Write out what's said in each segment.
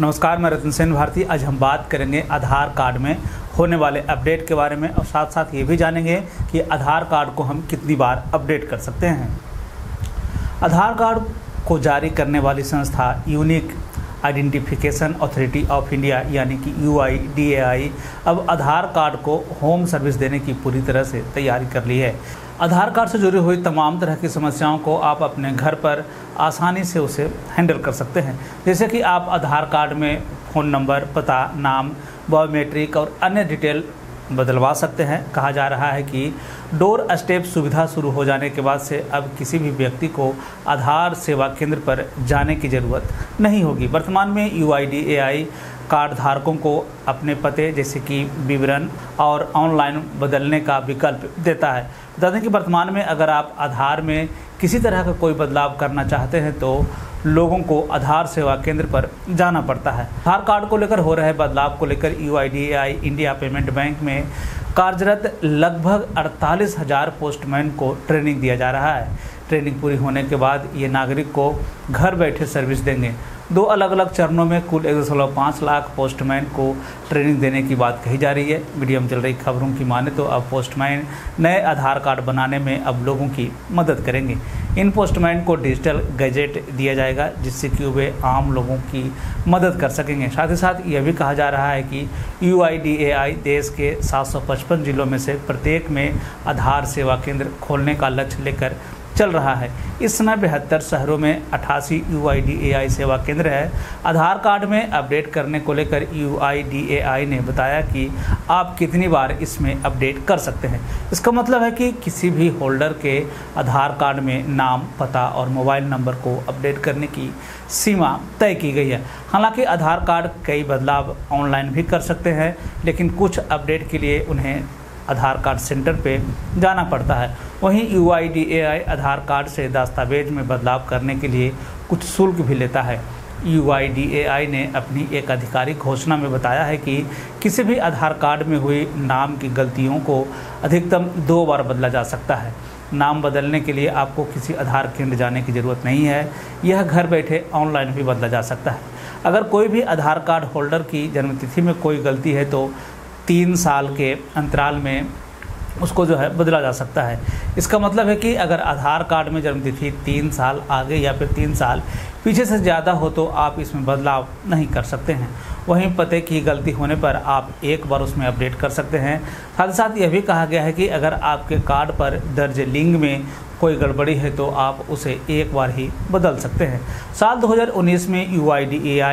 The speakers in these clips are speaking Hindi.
नमस्कार, मैं रतन सेन भारती। आज हम बात करेंगे आधार कार्ड में होने वाले अपडेट के बारे में और साथ साथ ये भी जानेंगे कि आधार कार्ड को हम कितनी बार अपडेट कर सकते हैं। आधार कार्ड को जारी करने वाली संस्था Unique Identification Authority of India, यानी कि यू अब आधार कार्ड को होम सर्विस देने की पूरी तरह से तैयारी कर ली है। आधार कार्ड से जुड़ी हुई तमाम तरह की समस्याओं को आप अपने घर पर आसानी से उसे हैंडल कर सकते हैं। जैसे कि आप आधार कार्ड में फ़ोन नंबर, पता, नाम, बायोमेट्रिक और अन्य डिटेल बदलवा सकते हैं। कहा जा रहा है कि डोर स्टेप सुविधा शुरू हो जाने के बाद से अब किसी भी व्यक्ति को आधार सेवा केंद्र पर जाने की ज़रूरत नहीं होगी। वर्तमान में यू आई कार्ड धारकों को अपने पते जैसे कि विवरण और ऑनलाइन बदलने का विकल्प देता है। बता दें कि वर्तमान में अगर आप आधार में किसी तरह का कोई बदलाव करना चाहते हैं तो लोगों को आधार सेवा केंद्र पर जाना पड़ता है। आधार कार्ड को लेकर हो रहे बदलाव को लेकर यू इंडिया पेमेंट बैंक में कार्यरत लगभग अड़तालीस हज़ार पोस्टमैन को ट्रेनिंग दिया जा रहा है। ट्रेनिंग पूरी होने के बाद ये नागरिक को घर बैठे सर्विस देंगे। दो अलग अलग चरणों में कुल एक दशमलव पाँच लाख पोस्टमैन को ट्रेनिंग देने की बात कही जा रही है। मीडिया में चल रही खबरों की माने तो अब पोस्टमैन नए आधार कार्ड बनाने में अब लोगों की मदद करेंगे। इन पोस्टमैन को डिजिटल गैजेट दिया जाएगा, जिससे कि वे आम लोगों की मदद कर सकेंगे। साथ ही साथ यह भी कहा जा रहा है कि यू देश के सात सौ पचपन जिलों में से प्रत्येक में आधार सेवा केंद्र खोलने का लक्ष्य लेकर चल रहा है। इस समय बेहत्तर शहरों में अठासी यू सेवा केंद्र है। आधार कार्ड में अपडेट करने को लेकर यू ने बताया कि आप कितनी बार इसमें अपडेट कर सकते हैं। इसका मतलब है कि किसी भी होल्डर के आधार कार्ड में नाम, पता और मोबाइल नंबर को अपडेट करने की सीमा तय की गई है। हालाँकि आधार कार्ड कई बदलाव ऑनलाइन भी कर सकते हैं, लेकिन कुछ अपडेट के लिए उन्हें आधार कार्ड सेंटर पे जाना पड़ता है। वहीं यू आधार कार्ड से दस्तावेज़ में बदलाव करने के लिए कुछ शुल्क भी लेता है। यू ने अपनी एक आधिकारिक घोषणा में बताया है कि किसी भी आधार कार्ड में हुई नाम की गलतियों को अधिकतम दो बार बदला जा सकता है। नाम बदलने के लिए आपको किसी आधार केंद्र जाने की ज़रूरत नहीं है। यह घर बैठे ऑनलाइन भी बदला जा सकता है। अगर कोई भी आधार कार्ड होल्डर की जन्मतिथि में कोई गलती है तो तीन साल के अंतराल में उसको जो है बदला जा सकता है। इसका मतलब है कि अगर आधार कार्ड में जन्मतिथि तीन साल आगे या फिर तीन साल पीछे से ज़्यादा हो तो आप इसमें बदलाव नहीं कर सकते हैं। वहीं पते की गलती होने पर आप एक बार उसमें अपडेट कर सकते हैं। साथ ही साथ यह भी कहा गया है कि अगर आपके कार्ड पर दर्ज लिंग में कोई गड़बड़ी है तो आप उसे एक बार ही बदल सकते हैं। साल 2019 में यू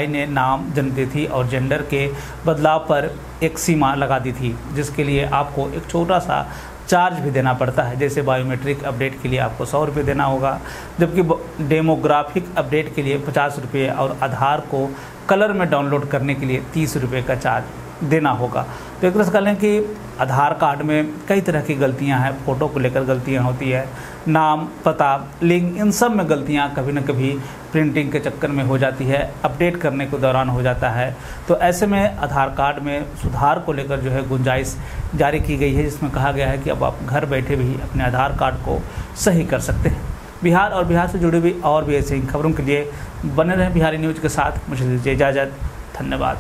ने नाम जन्मतिथि और जेंडर के बदलाव पर एक सीमा लगा दी थी, जिसके लिए आपको एक छोटा सा चार्ज भी देना पड़ता है। जैसे बायोमेट्रिक अपडेट के लिए आपको सौ रुपये देना होगा, जबकि डेमोग्राफिक अपडेट के लिए पचास रुपये और आधार को कलर में डाउनलोड करने के लिए तीस रुपये का चार्ज देना होगा। तो एक तरह से कि आधार कार्ड में कई तरह की गलतियाँ हैं, फ़ोटो को लेकर गलतियाँ होती है, नाम, पता लिंक इन सब में गलतियाँ कभी ना कभी प्रिंटिंग के चक्कर में हो जाती है, अपडेट करने के दौरान हो जाता है। तो ऐसे में आधार कार्ड में सुधार को लेकर जो है गुंजाइश जारी की गई है, जिसमें कहा गया है कि अब आप घर बैठे भी अपने आधार कार्ड को सही कर सकते हैं। बिहार और बिहार से जुड़ी हुई और भी ऐसी खबरों के लिए बने रहें बिहारी न्यूज़ के साथ। मुझे दीजिए इजाज़त। धन्यवाद।